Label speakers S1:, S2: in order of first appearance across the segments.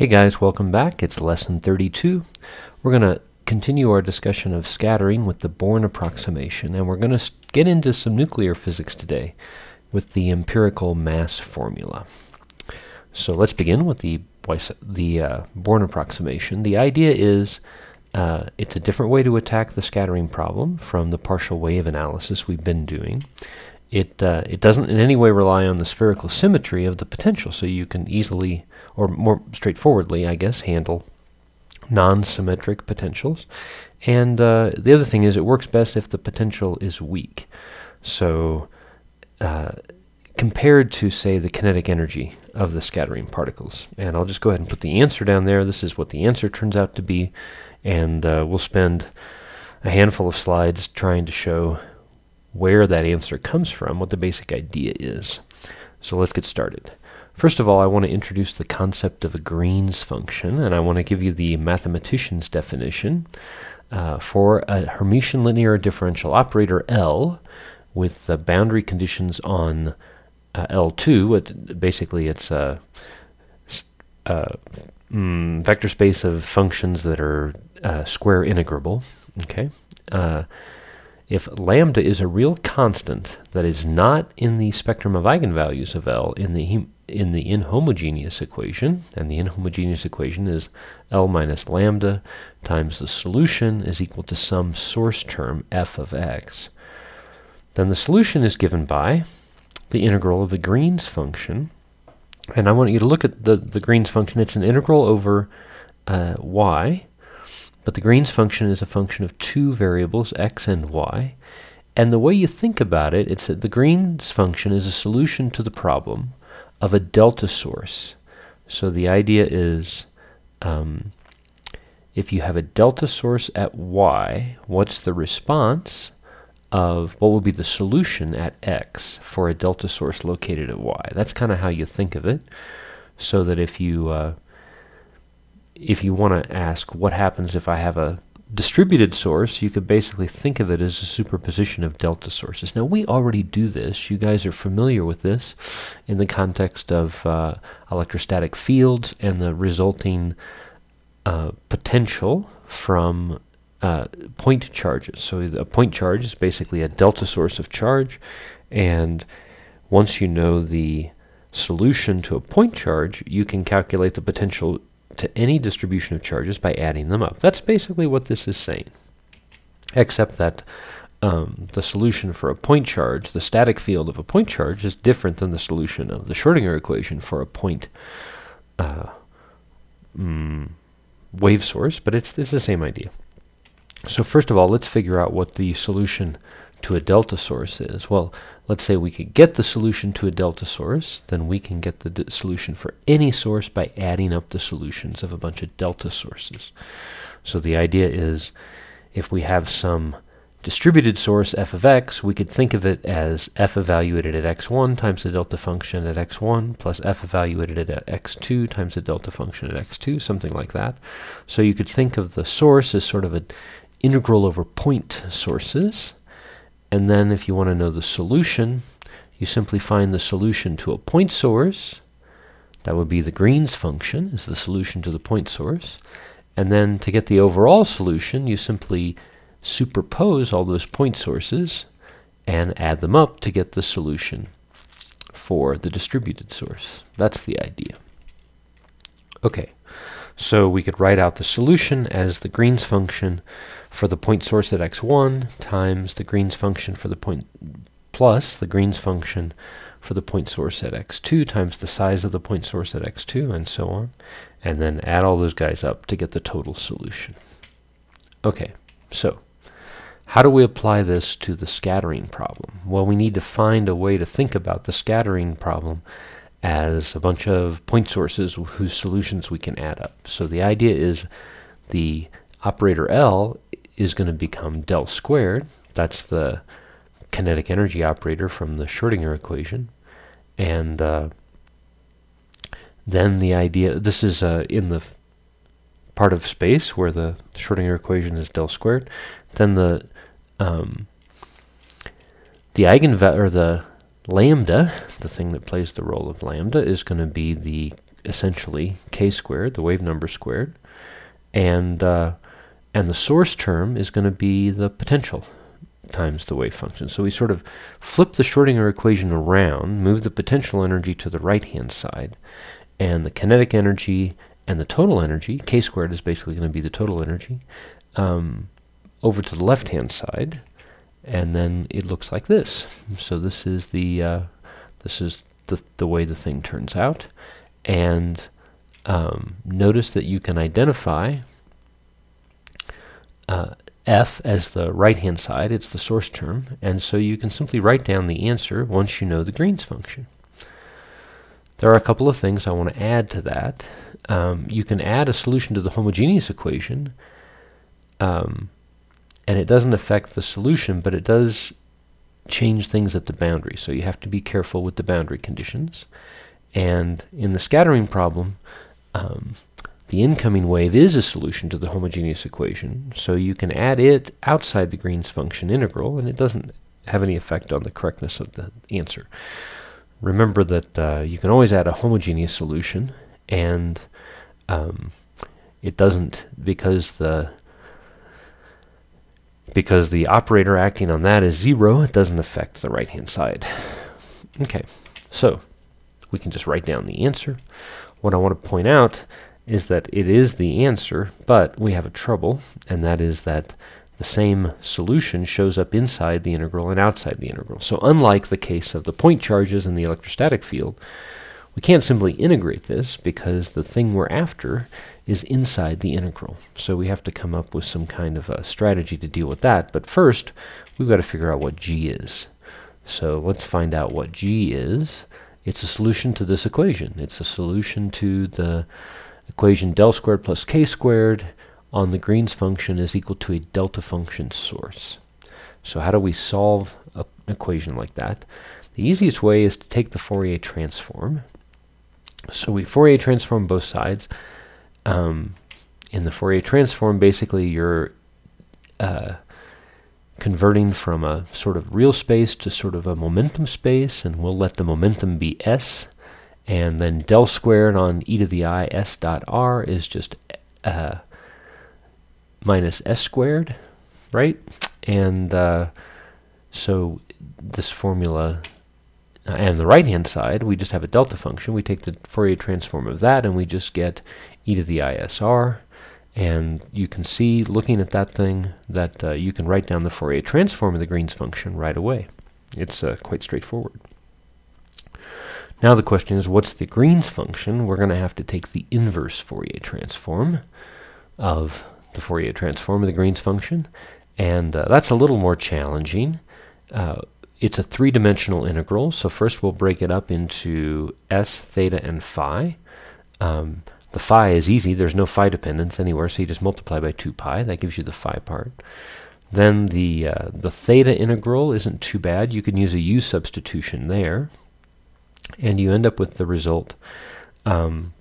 S1: Hey guys, welcome back. It's lesson 32. We're going to continue our discussion of scattering with the Born approximation, and we're going to get into some nuclear physics today with the empirical mass formula. So let's begin with the, the uh, Born approximation. The idea is uh, it's a different way to attack the scattering problem from the partial wave analysis we've been doing. It, uh, it doesn't in any way rely on the spherical symmetry of the potential, so you can easily, or more straightforwardly, I guess, handle non-symmetric potentials. And uh, the other thing is it works best if the potential is weak. So uh, compared to, say, the kinetic energy of the scattering particles. And I'll just go ahead and put the answer down there. This is what the answer turns out to be. And uh, we'll spend a handful of slides trying to show where that answer comes from, what the basic idea is. So let's get started. First of all, I want to introduce the concept of a Green's function, and I want to give you the mathematician's definition uh, for a Hermitian linear differential operator L with the boundary conditions on uh, L2. It, basically, it's a, a mm, vector space of functions that are uh, square integrable. Okay. Uh, if lambda is a real constant that is not in the spectrum of eigenvalues of L in the in the inhomogeneous equation, and the inhomogeneous equation is L minus lambda times the solution is equal to some source term f of x, then the solution is given by the integral of the Green's function. And I want you to look at the, the Green's function. It's an integral over uh, y, but the Green's function is a function of two variables, x and y. And the way you think about it, it's that the Green's function is a solution to the problem of a delta source. So the idea is um, if you have a delta source at y, what's the response of what will be the solution at x for a delta source located at y? That's kind of how you think of it. So that if you uh, if you want to ask what happens if I have a distributed source, you could basically think of it as a superposition of delta sources. Now, we already do this. You guys are familiar with this in the context of uh, electrostatic fields and the resulting uh, potential from uh, point charges. So a point charge is basically a delta source of charge, and once you know the solution to a point charge, you can calculate the potential to any distribution of charges by adding them up. That's basically what this is saying, except that um, the solution for a point charge, the static field of a point charge, is different than the solution of the Schrodinger equation for a point uh, mm, wave source, but it's, it's the same idea. So first of all, let's figure out what the solution to a delta source is. Well, let's say we could get the solution to a delta source, then we can get the solution for any source by adding up the solutions of a bunch of delta sources. So the idea is if we have some distributed source f of x, we could think of it as f evaluated at x1 times the delta function at x1 plus f evaluated at x2 times the delta function at x2, something like that. So you could think of the source as sort of an integral over point sources. And then if you want to know the solution, you simply find the solution to a point source. That would be the Green's function, is the solution to the point source. And then to get the overall solution, you simply superpose all those point sources and add them up to get the solution for the distributed source. That's the idea. Okay, so we could write out the solution as the Green's function for the point source at x1 times the Green's function for the point plus the Green's function for the point source at x2 times the size of the point source at x2 and so on and then add all those guys up to get the total solution. Okay, so how do we apply this to the scattering problem? Well, we need to find a way to think about the scattering problem as a bunch of point sources whose solutions we can add up. So the idea is the operator L is going to become del squared. That's the kinetic energy operator from the Schrodinger equation. And uh, then the idea, this is uh, in the part of space where the Schrodinger equation is del squared. Then the um, the eigenvalue, or the lambda, the thing that plays the role of lambda, is going to be the essentially k squared, the wave number squared, and uh, and the source term is going to be the potential times the wave function. So we sort of flip the Schrodinger equation around, move the potential energy to the right-hand side, and the kinetic energy and the total energy, k squared is basically going to be the total energy, um, over to the left-hand side, and then it looks like this. So this is the uh, this is the the way the thing turns out, and um, notice that you can identify uh, f as the right-hand side. It's the source term, and so you can simply write down the answer once you know the Green's function. There are a couple of things I want to add to that. Um, you can add a solution to the homogeneous equation. Um, and it doesn't affect the solution, but it does change things at the boundary. So you have to be careful with the boundary conditions. And in the scattering problem, um, the incoming wave is a solution to the homogeneous equation, so you can add it outside the Green's function integral, and it doesn't have any effect on the correctness of the answer. Remember that uh, you can always add a homogeneous solution, and um, it doesn't, because the because the operator acting on that is zero, it doesn't affect the right-hand side. Okay, so we can just write down the answer. What I want to point out is that it is the answer, but we have a trouble, and that is that the same solution shows up inside the integral and outside the integral. So unlike the case of the point charges in the electrostatic field, we can't simply integrate this because the thing we're after is inside the integral. So we have to come up with some kind of a strategy to deal with that. But first, we've got to figure out what g is. So let's find out what g is. It's a solution to this equation. It's a solution to the equation del squared plus k squared on the Green's function is equal to a delta function source. So how do we solve a, an equation like that? The easiest way is to take the Fourier transform. So we Fourier transform both sides. Um, in the Fourier transform, basically you're uh, converting from a sort of real space to sort of a momentum space, and we'll let the momentum be s. And then del squared on e to the i s dot r is just uh, minus s squared, right? And uh, so this formula uh, and the right-hand side, we just have a delta function. We take the Fourier transform of that, and we just get e to the ISR. And you can see, looking at that thing, that uh, you can write down the Fourier transform of the Green's function right away. It's uh, quite straightforward. Now the question is, what's the Green's function? We're going to have to take the inverse Fourier transform of the Fourier transform of the Green's function, and uh, that's a little more challenging. Uh, it's a three-dimensional integral, so first we'll break it up into s, theta, and phi. Um, the phi is easy. There's no phi dependence anywhere, so you just multiply by 2 pi. That gives you the phi part. Then the, uh, the theta integral isn't too bad. You can use a u substitution there, and you end up with the result um,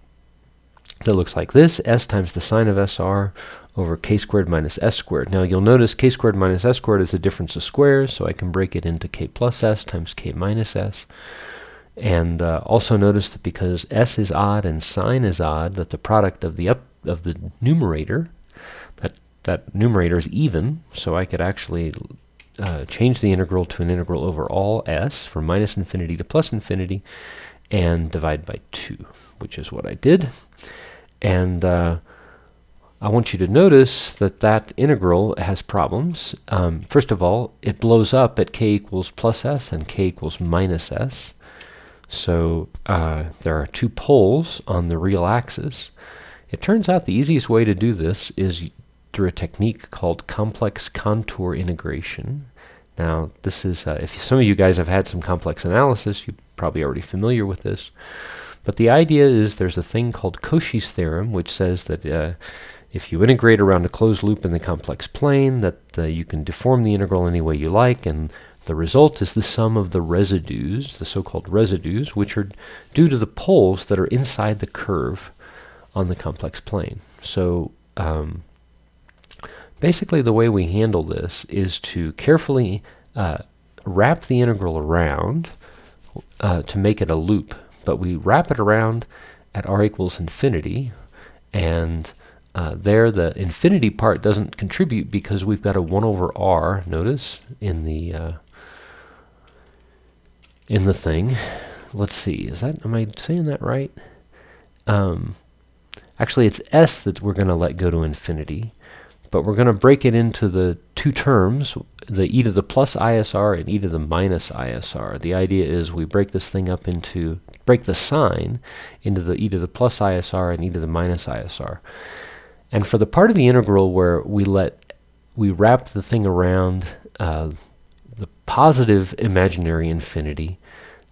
S1: that looks like this, s times the sine of sr over k squared minus s squared. Now you'll notice k squared minus s squared is a difference of squares, so I can break it into k plus s times k minus s. And uh, also notice that because s is odd and sine is odd, that the product of the up of the numerator, that that numerator is even, so I could actually uh, change the integral to an integral over all s from minus infinity to plus infinity, and divide by 2, which is what I did. And uh, I want you to notice that that integral has problems. Um, first of all, it blows up at k equals plus s and k equals minus s. So uh, there are two poles on the real axis. It turns out the easiest way to do this is through a technique called complex contour integration. Now, this is, uh, if some of you guys have had some complex analysis, you're probably already familiar with this. But the idea is there's a thing called Cauchy's theorem, which says that uh, if you integrate around a closed loop in the complex plane, that uh, you can deform the integral any way you like, and the result is the sum of the residues, the so-called residues, which are due to the poles that are inside the curve on the complex plane. So um, basically the way we handle this is to carefully uh, wrap the integral around uh, to make it a loop, but we wrap it around at r equals infinity, and uh, there the infinity part doesn't contribute because we've got a 1 over r, notice, in the uh, in the thing. Let's see, is that, am I saying that right? Um, actually, it's s that we're going to let go to infinity, but we're going to break it into the two terms, the e to the plus ISR and e to the minus ISR. The idea is we break this thing up into, break the sine into the e to the plus ISR and e to the minus ISR. And for the part of the integral where we let, we wrap the thing around uh, the positive imaginary infinity,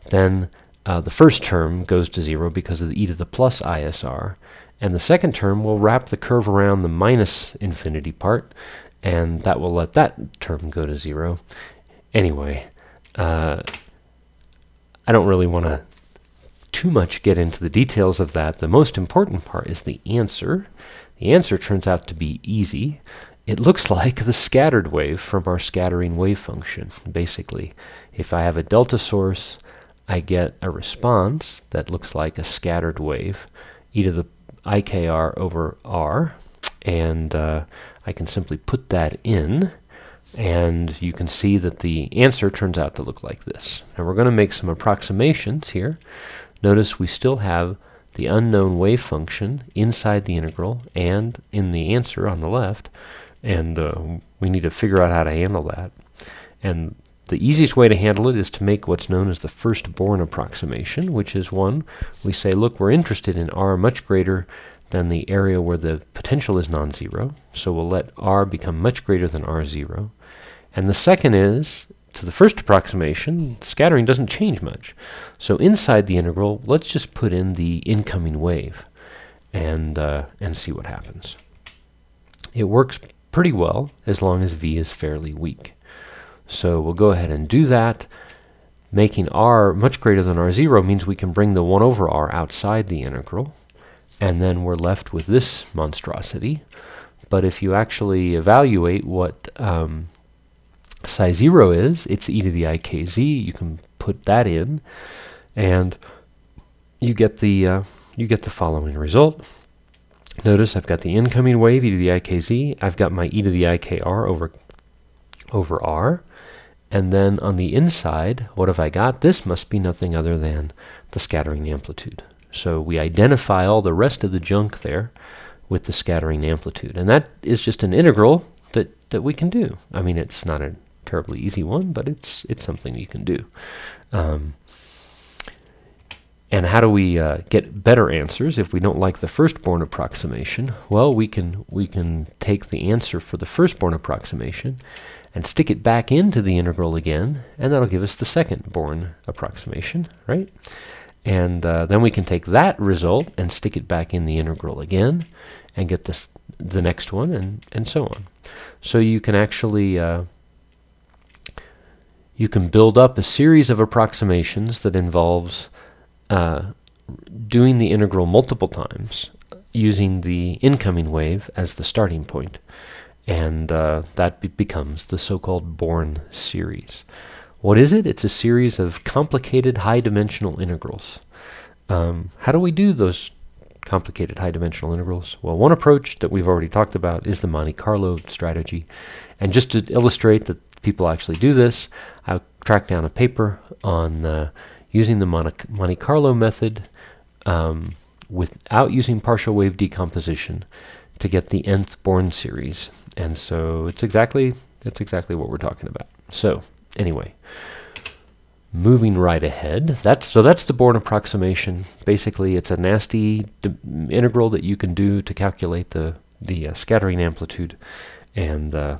S1: then uh, the first term goes to zero because of the e to the plus ISR. And the second term will wrap the curve around the minus infinity part, and that will let that term go to zero. Anyway, uh, I don't really want to too much get into the details of that. The most important part is the answer. The answer turns out to be easy. It looks like the scattered wave from our scattering wave function, basically. If I have a delta source, I get a response that looks like a scattered wave, e to the ikr over r, and uh, I can simply put that in, and you can see that the answer turns out to look like this. Now we're going to make some approximations here. Notice we still have the unknown wave function inside the integral and in the answer on the left, and uh, we need to figure out how to handle that. And the easiest way to handle it is to make what's known as the first Born approximation, which is one, we say, look, we're interested in r much greater than the area where the potential is non-zero, so we'll let r become much greater than r0. And the second is, to the first approximation, scattering doesn't change much. So inside the integral, let's just put in the incoming wave and, uh, and see what happens. It works pretty well as long as v is fairly weak. So we'll go ahead and do that. Making r much greater than r0 means we can bring the 1 over r outside the integral, and then we're left with this monstrosity. But if you actually evaluate what um, psi 0 is, it's e to the ikz. You can put that in, and you get the uh, you get the following result. Notice I've got the incoming wave e to the ikz. I've got my e to the ikr over over r. And then on the inside, what have I got? This must be nothing other than the scattering amplitude. So we identify all the rest of the junk there with the scattering amplitude. And that is just an integral that, that we can do. I mean, it's not a terribly easy one, but it's it's something you can do. Um, and how do we uh, get better answers if we don't like the first Born approximation? Well, we can we can take the answer for the first Born approximation and stick it back into the integral again, and that'll give us the second Born approximation, right? And uh, then we can take that result and stick it back in the integral again, and get this the next one, and and so on. So you can actually uh, you can build up a series of approximations that involves uh, doing the integral multiple times using the incoming wave as the starting point. And uh, that be becomes the so-called Born series. What is it? It's a series of complicated high-dimensional integrals. Um, how do we do those complicated high-dimensional integrals? Well, one approach that we've already talked about is the Monte Carlo strategy. And just to illustrate that people actually do this, I tracked down a paper on uh, using the Monte, Monte Carlo method um, without using partial wave decomposition to get the nth Born series. And so it's exactly that's exactly what we're talking about. So anyway, moving right ahead. That's so that's the Born approximation. Basically, it's a nasty integral that you can do to calculate the the uh, scattering amplitude, and uh,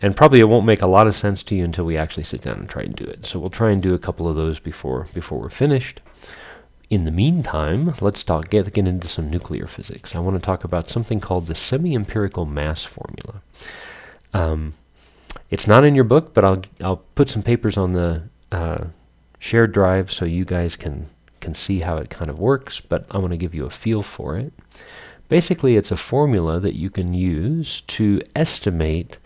S1: and probably it won't make a lot of sense to you until we actually sit down and try and do it. So we'll try and do a couple of those before before we're finished. In the meantime, let's talk get, get into some nuclear physics. I want to talk about something called the semi-empirical mass formula. Um, it's not in your book, but I'll I'll put some papers on the uh, shared drive so you guys can can see how it kind of works. But I want to give you a feel for it. Basically, it's a formula that you can use to estimate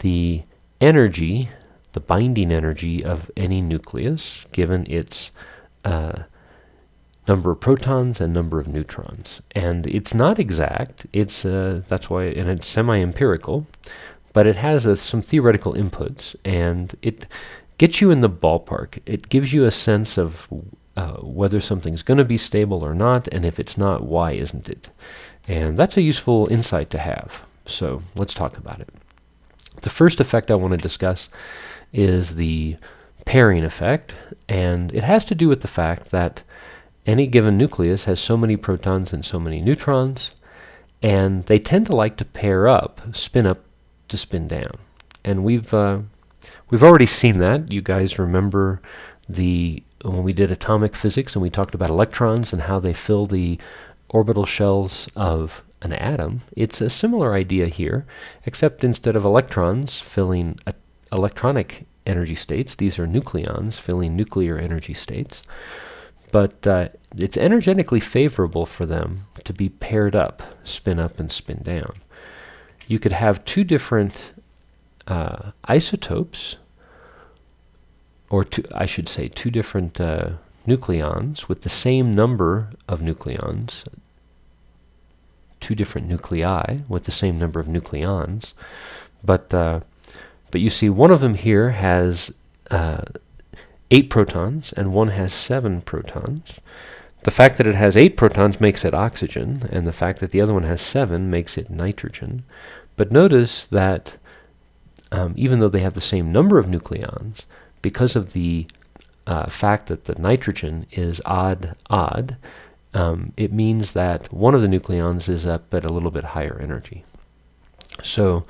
S1: the energy, the binding energy of any nucleus, given its uh, number of protons and number of neutrons. And it's not exact. It's uh, that's why, and it's semi-empirical, but it has uh, some theoretical inputs, and it gets you in the ballpark. It gives you a sense of uh, whether something's going to be stable or not, and if it's not, why isn't it? And that's a useful insight to have. So let's talk about it. The first effect I want to discuss is the pairing effect, and it has to do with the fact that any given nucleus has so many protons and so many neutrons, and they tend to like to pair up, spin up to spin down. And we've uh, we've already seen that. You guys remember the when we did atomic physics and we talked about electrons and how they fill the orbital shells of an atom. It's a similar idea here, except instead of electrons filling electronic energy states, these are nucleons filling nuclear energy states. But uh, it's energetically favorable for them to be paired up, spin up and spin down. You could have two different uh, isotopes, or two, I should say, two different uh, nucleons with the same number of nucleons, two different nuclei with the same number of nucleons, but uh, but you see one of them here has uh, eight protons and one has seven protons. The fact that it has eight protons makes it oxygen, and the fact that the other one has seven makes it nitrogen. But notice that um, even though they have the same number of nucleons, because of the uh, fact that the nitrogen is odd odd, um, it means that one of the nucleons is up at a little bit higher energy. So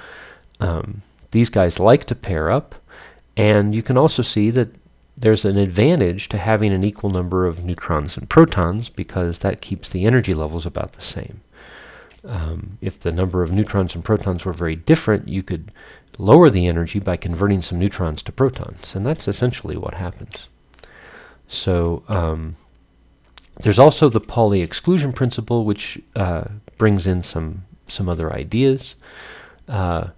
S1: um, these guys like to pair up, and you can also see that there's an advantage to having an equal number of neutrons and protons because that keeps the energy levels about the same. Um, if the number of neutrons and protons were very different, you could lower the energy by converting some neutrons to protons, and that's essentially what happens. So um, there's also the Pauli exclusion principle, which uh, brings in some some other ideas. Uh,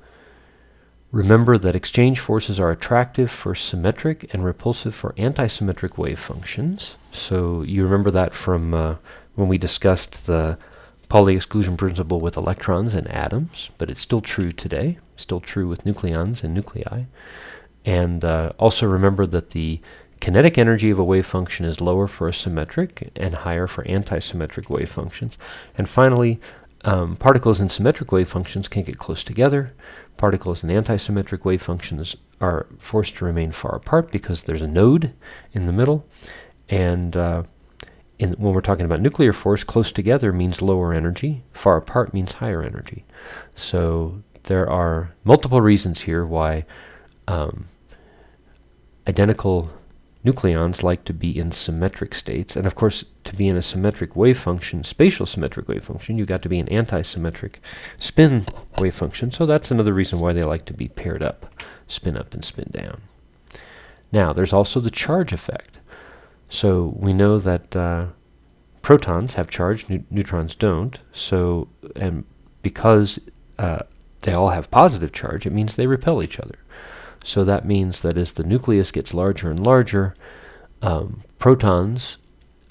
S1: remember that exchange forces are attractive for symmetric and repulsive for antisymmetric wave functions. So you remember that from uh, when we discussed the Pauli exclusion principle with electrons and atoms, but it's still true today, still true with nucleons and nuclei. And uh, also remember that the Kinetic energy of a wave function is lower for a symmetric and higher for antisymmetric wave functions. And finally, um, particles in symmetric wave functions can get close together. Particles in antisymmetric wave functions are forced to remain far apart because there's a node in the middle. And uh, in, when we're talking about nuclear force, close together means lower energy, far apart means higher energy. So there are multiple reasons here why um, identical nucleons like to be in symmetric states. And of course, to be in a symmetric wave function, spatial symmetric wave function, you've got to be an anti-symmetric spin wave function. So that's another reason why they like to be paired up, spin up and spin down. Now, there's also the charge effect. So we know that uh, protons have charge, ne neutrons don't. So, and because uh, they all have positive charge, it means they repel each other. So that means that as the nucleus gets larger and larger, um, protons,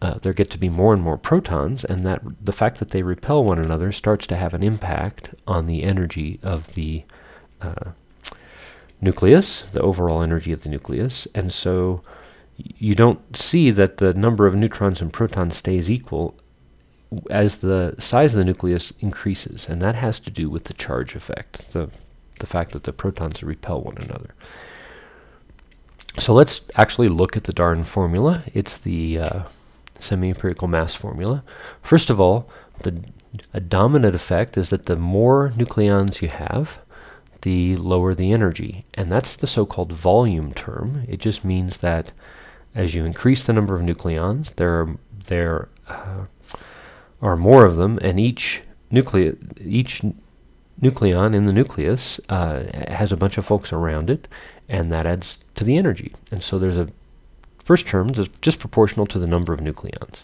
S1: uh, there get to be more and more protons, and that the fact that they repel one another starts to have an impact on the energy of the uh, nucleus, the overall energy of the nucleus, and so you don't see that the number of neutrons and protons stays equal as the size of the nucleus increases, and that has to do with the charge effect, the the fact that the protons repel one another. So let's actually look at the darn formula. It's the uh, semi-empirical mass formula. First of all, the a dominant effect is that the more nucleons you have, the lower the energy. And that's the so-called volume term. It just means that as you increase the number of nucleons, there are, there uh, are more of them, and each nucleus, each nucleon in the nucleus uh, has a bunch of folks around it, and that adds to the energy. And so there's a first term that's just proportional to the number of nucleons.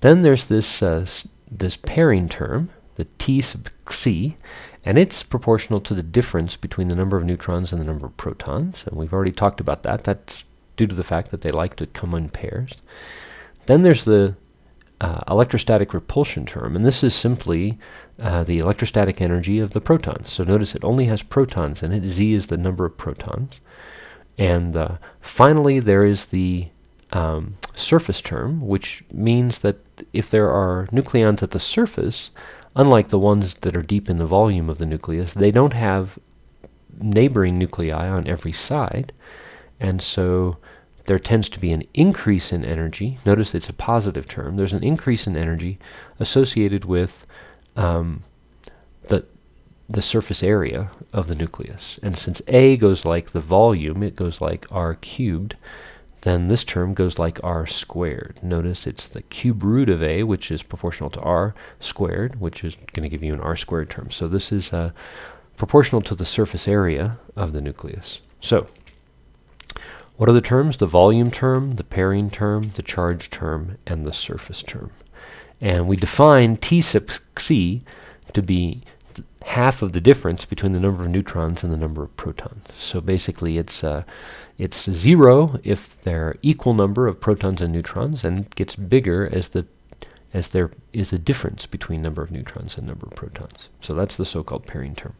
S1: Then there's this uh, this pairing term, the T sub c, and it's proportional to the difference between the number of neutrons and the number of protons. And we've already talked about that. That's due to the fact that they like to come in pairs. Then there's the uh, electrostatic repulsion term, and this is simply uh, the electrostatic energy of the protons. So notice it only has protons in it. Z is the number of protons. And uh, finally, there is the um, surface term, which means that if there are nucleons at the surface, unlike the ones that are deep in the volume of the nucleus, they don't have neighboring nuclei on every side. And so there tends to be an increase in energy. Notice it's a positive term. There's an increase in energy associated with um, the the surface area of the nucleus. And since A goes like the volume, it goes like r cubed, then this term goes like r squared. Notice it's the cube root of A, which is proportional to r squared, which is going to give you an r squared term. So this is uh, proportional to the surface area of the nucleus. So what are the terms? The volume term, the pairing term, the charge term, and the surface term. And we define T sub c to be half of the difference between the number of neutrons and the number of protons. So basically it's uh, it's zero if there are equal number of protons and neutrons, and it gets bigger as the as there is a difference between number of neutrons and number of protons. So that's the so-called pairing term.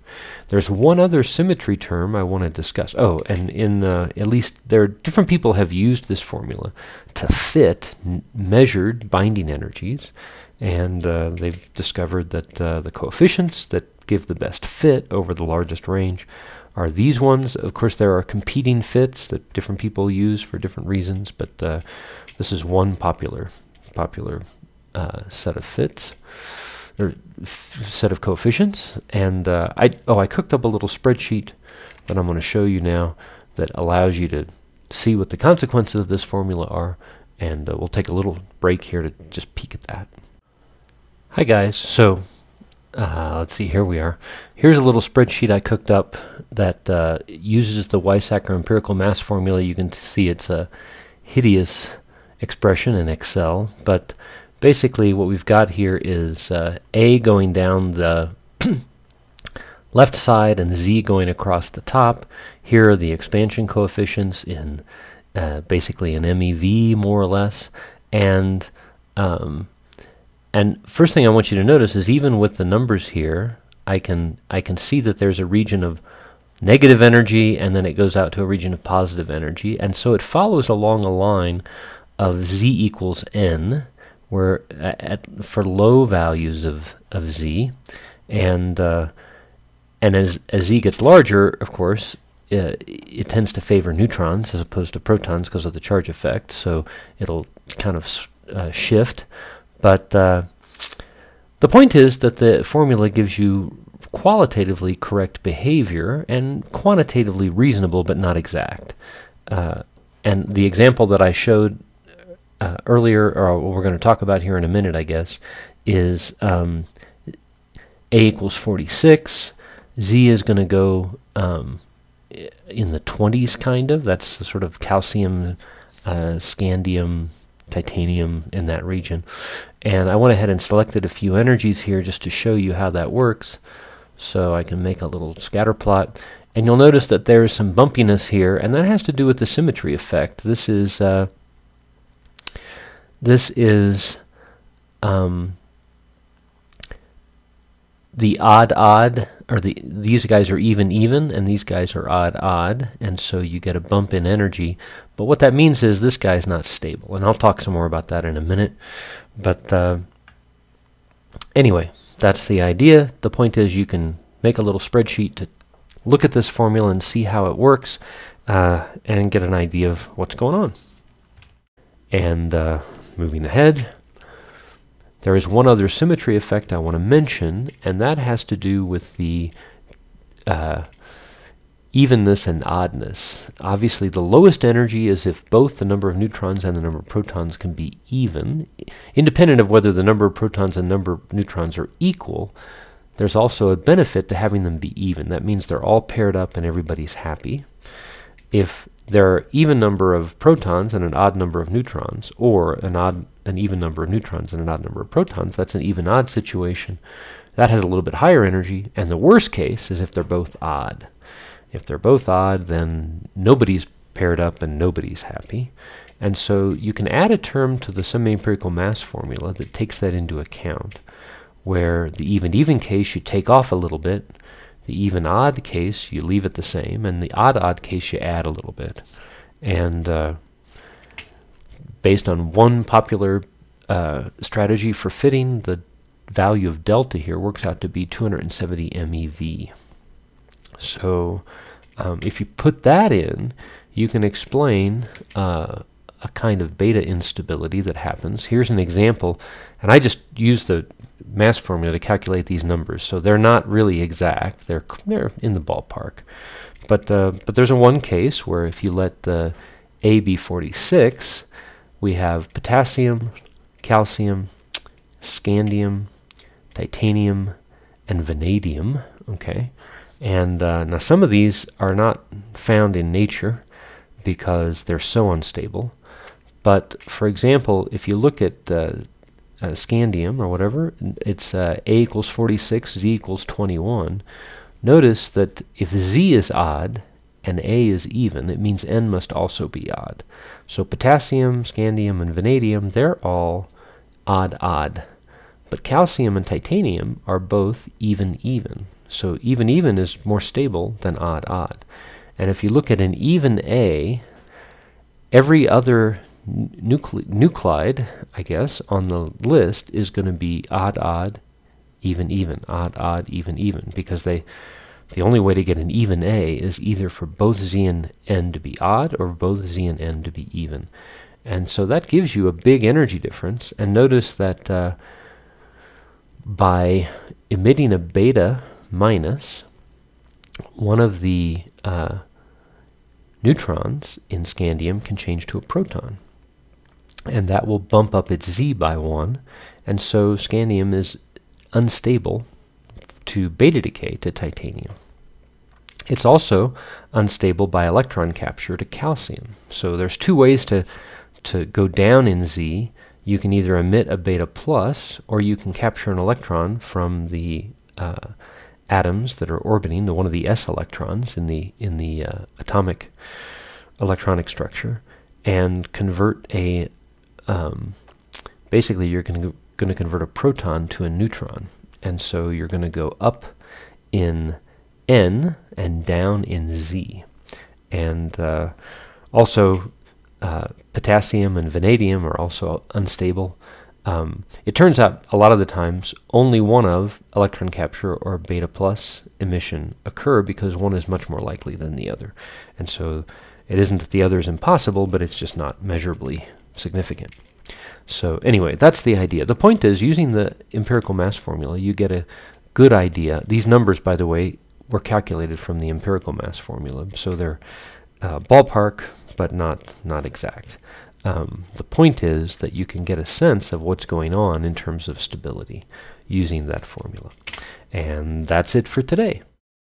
S1: There's one other symmetry term I want to discuss. Oh, and in uh, at least there are different people have used this formula to fit measured binding energies, and uh, they've discovered that uh, the coefficients that give the best fit over the largest range are these ones. Of course, there are competing fits that different people use for different reasons, but uh, this is one popular popular uh, set of fits or set of coefficients. And uh, I oh I cooked up a little spreadsheet that I'm going to show you now that allows you to see what the consequences of this formula are. And uh, we'll take a little break here to just peek at that. Hi guys. So uh, let's see. Here we are. Here's a little spreadsheet I cooked up that uh, uses the Weizsäcker empirical mass formula. You can see it's a hideous expression in Excel, but basically what we've got here is uh, A going down the left side and Z going across the top. Here are the expansion coefficients in uh, basically an MeV more or less. And um, and first thing I want you to notice is even with the numbers here, I can I can see that there's a region of negative energy and then it goes out to a region of positive energy. And so it follows along a line of Z equals N where at, for low values of, of z, and uh, and as as z gets larger, of course, uh, it tends to favor neutrons as opposed to protons because of the charge effect. So it'll kind of uh, shift, but uh, the point is that the formula gives you qualitatively correct behavior and quantitatively reasonable but not exact. Uh, and the example that I showed uh, earlier, or what we're going to talk about here in a minute, I guess, is um, A equals 46. Z is going to go um, in the 20s, kind of. That's the sort of calcium, uh, scandium, titanium in that region. And I went ahead and selected a few energies here just to show you how that works. So I can make a little scatter plot. And you'll notice that there's some bumpiness here, and that has to do with the symmetry effect. This is uh, this is um, the odd odd, or the these guys are even even, and these guys are odd odd, and so you get a bump in energy. But what that means is this guy's not stable, and I'll talk some more about that in a minute. But uh, anyway, that's the idea. The point is you can make a little spreadsheet to look at this formula and see how it works, uh, and get an idea of what's going on. And uh, Moving ahead, there is one other symmetry effect I want to mention, and that has to do with the uh, evenness and oddness. Obviously, the lowest energy is if both the number of neutrons and the number of protons can be even. Independent of whether the number of protons and number of neutrons are equal, there's also a benefit to having them be even. That means they're all paired up and everybody's happy. If there are even number of protons and an odd number of neutrons, or an odd an even number of neutrons and an odd number of protons. That's an even odd situation. That has a little bit higher energy, and the worst case is if they're both odd. If they're both odd, then nobody's paired up and nobody's happy. And so you can add a term to the semi-empirical mass formula that takes that into account, where the even-even case you take off a little bit, the even-odd case you leave it the same, and the odd-odd case you add a little bit. And uh, based on one popular uh, strategy for fitting, the value of delta here works out to be 270 MeV. So um, if you put that in, you can explain uh, a kind of beta instability that happens. Here's an example, and I just use the mass formula to calculate these numbers, so they're not really exact. They're they're in the ballpark, but uh, but there's a one case where if you let the A be 46, we have potassium, calcium, scandium, titanium, and vanadium. Okay, and uh, now some of these are not found in nature because they're so unstable. But for example, if you look at uh, uh, scandium or whatever, it's uh, A equals 46, Z equals 21. Notice that if Z is odd and A is even, it means N must also be odd. So potassium, scandium, and vanadium, they're all odd-odd. But calcium and titanium are both even-even. So even-even is more stable than odd-odd. And if you look at an even A, every other nuclide, I guess, on the list is going to be odd, odd, even, even, odd, odd, even, even, because they, the only way to get an even A is either for both Z and N to be odd or both Z and N to be even. And so that gives you a big energy difference. And notice that uh, by emitting a beta minus, one of the uh, neutrons in scandium can change to a proton and that will bump up its Z by 1, and so scandium is unstable to beta decay to titanium. It's also unstable by electron capture to calcium. So there's two ways to, to go down in Z. You can either emit a beta plus, or you can capture an electron from the uh, atoms that are orbiting the one of the s electrons in the in the uh, atomic electronic structure and convert a um, basically you're going to convert a proton to a neutron. And so you're going to go up in N and down in Z. And uh, also, uh, potassium and vanadium are also unstable. Um, it turns out a lot of the times only one of electron capture or beta plus emission occur because one is much more likely than the other. And so it isn't that the other is impossible, but it's just not measurably significant. So anyway, that's the idea. The point is, using the empirical mass formula, you get a good idea. These numbers, by the way, were calculated from the empirical mass formula, so they're uh, ballpark, but not, not exact. Um, the point is that you can get a sense of what's going on in terms of stability using that formula. And that's it for today.